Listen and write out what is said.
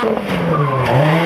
Oh.